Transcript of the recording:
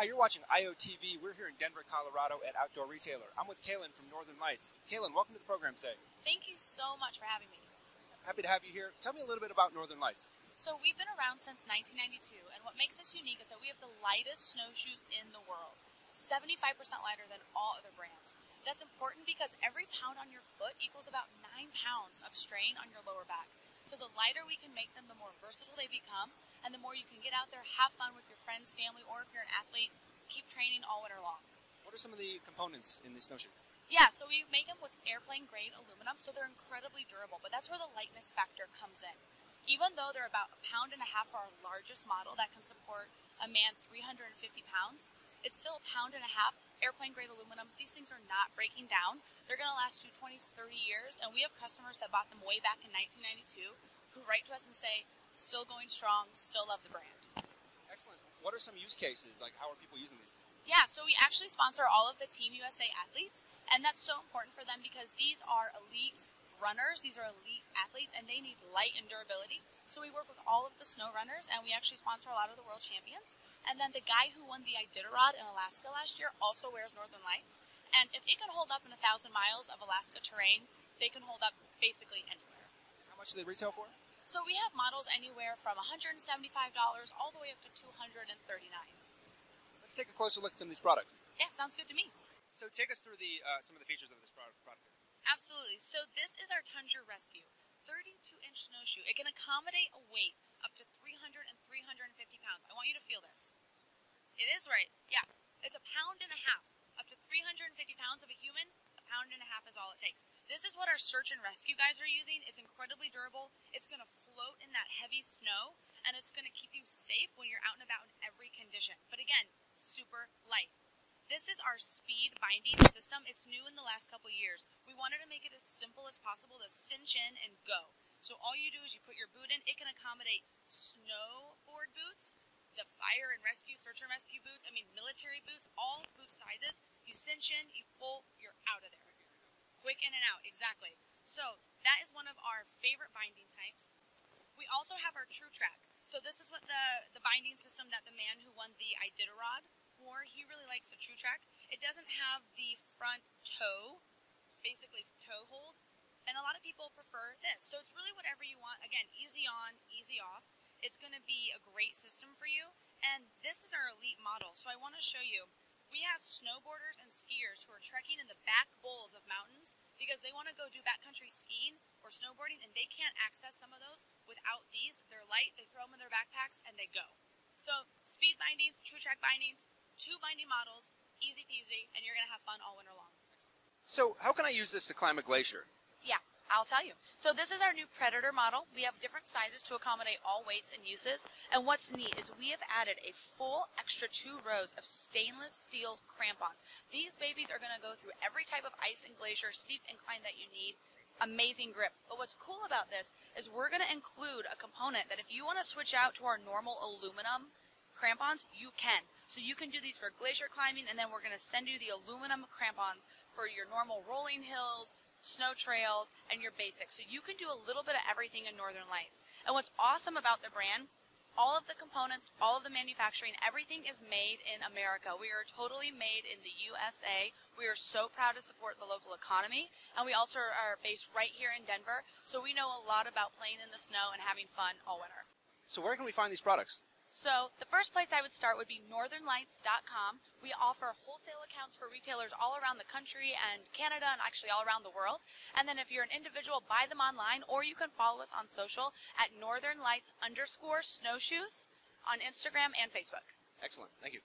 Hi, you're watching IOTV. We're here in Denver, Colorado at Outdoor Retailer. I'm with Kaylin from Northern Lites. Kaylin, welcome to the program today. Thank you so much for having me. Happy to have you here. Tell me a little bit about Northern Lites. So we've been around since 1992, and what makes us unique is that we have the lightest snowshoes in the world, 75% lighter than all other brands. That's important because every pound on your foot equals about 9 pounds of strain on your lower back. So the lighter we can make them, the more versatile they become, and the more you can get out there, have fun with your friends, family, or if you're an athlete, keep training all winter long. What are some of the components in the snowshoe? Yeah, so we make them with airplane grade aluminum, so they're incredibly durable, but that's where the lightness factor comes in. Even though they're about a pound and a half for our largest model that can support a man 350 pounds, it's still a pound and a half airplane grade aluminum. These things are not breaking down. They're going to last you 20 to 30 years, and we have customers that bought them way back in 1992 who write to us and say, still going strong, still love the brand. Excellent. What are some use cases? Like, how are people using these? Yeah, so we actually sponsor all of the Team USA athletes, and that's so important for them because these are elite runners, these are elite athletes, and they need light and durability. So we work with all of the snow runners, and we actually sponsor a lot of the world champions. And then the guy who won the Iditarod in Alaska last year also wears Northern Lites, and if it can hold up in a thousand miles of Alaska terrain, they can hold up basically anywhere. How much do they retail for? So we have models anywhere from $175 all the way up to 239. Let's take a closer look at some of these products. Yeah, sounds good to me. So take us through the uh, some of the features of this product. product. Absolutely. So this is our Tundra Rescue. 32-inch snowshoe. It can accommodate a weight up to 300 and 350 pounds. I want you to feel this. It is right. Yeah. It's a pound and a half. Up to 350 pounds of a human, pound and a half is all it takes. This is what our search and rescue guys are using. It's incredibly durable. It's going to float in that heavy snow, and it's going to keep you safe when you're out and about in every condition. But again, super light. This is our speed binding system. It's new in the last couple years. We wanted to make it as simple as possible to cinch in and go. So all you do is you put your boot in. It can accommodate snowboard boots, the fire and rescue, search and rescue boots, I mean military boots, all boot sizes. You cinch in, you pull, you're out of there. Quick in and out, exactly. So that is one of our favorite binding types. We also have our True Track. So this is what the, the binding system that the man who won the Iditarod wore. He really likes the True Track. It doesn't have the front toe, basically toe hold, and a lot of people prefer this. So it's really whatever you want. Again, easy on, easy off. It's going to be a great system for you. And this is our elite model. So I want to show you we have snowboarders and skiers who are trekking in the back bowls of mountains because they want to go do backcountry skiing or snowboarding and they can't access some of those without these. They're light, they throw them in their backpacks, and they go. So, speed bindings, true track bindings, two binding models, easy peasy, and you're going to have fun all winter long. So, how can I use this to climb a glacier? Yeah. I'll tell you. So this is our new Predator model. We have different sizes to accommodate all weights and uses. And what's neat is we have added a full extra two rows of stainless steel crampons. These babies are going to go through every type of ice and glacier, steep incline that you need. Amazing grip. But what's cool about this is we're going to include a component that if you want to switch out to our normal aluminum crampons, you can. So you can do these for glacier climbing, and then we're going to send you the aluminum crampons for your normal rolling hills, snow trails, and your basics. So you can do a little bit of everything in Northern Lites. And what's awesome about the brand, all of the components, all of the manufacturing, everything is made in America. We are totally made in the USA. We are so proud to support the local economy. And we also are based right here in Denver. So we know a lot about playing in the snow and having fun all winter. So where can we find these products? So the first place I would start would be northernlites.com. We offer wholesale accounts for retailers all around the country and Canada and actually all around the world. And then if you're an individual, buy them online or you can follow us on social at northernlites underscore snowshoes on Instagram and Facebook. Excellent. Thank you.